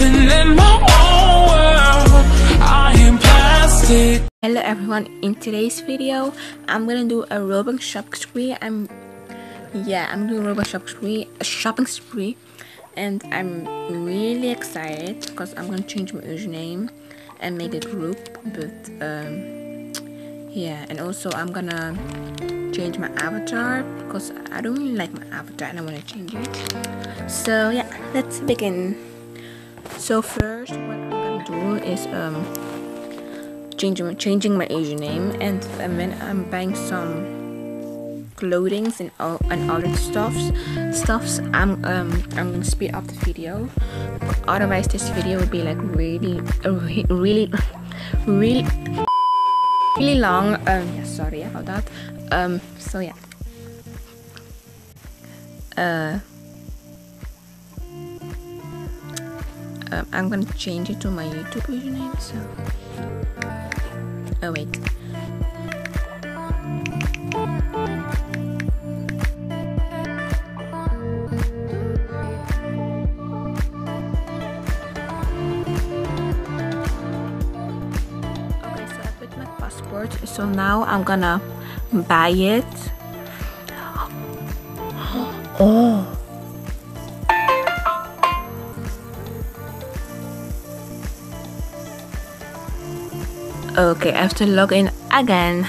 living in my own world. I am plastic. Hello everyone, in today's video I'm gonna do a Roblox shopping spree. I'm yeah, I'm doing a Roblox shopping spree, a shopping spree, and I'm really excited because I'm gonna change my username and make a group. But um, yeah, and also I'm gonna change my avatar because I don't really like my avatar and I wanna change it. So yeah, let's begin. So first, what I'm gonna do is um changing changing my Asian name and, then I'm buying some clothings and all and other stuffs stuffs. I'm um I'm gonna speed up the video. Otherwise this video would be like really really really really long. Um yeah sorry about that. Um so yeah. Uh um, I'm gonna change it to my YouTube username so Oh wait. Okay, so I put my passport. So now I'm gonna buy it. Okay, I have to log in again.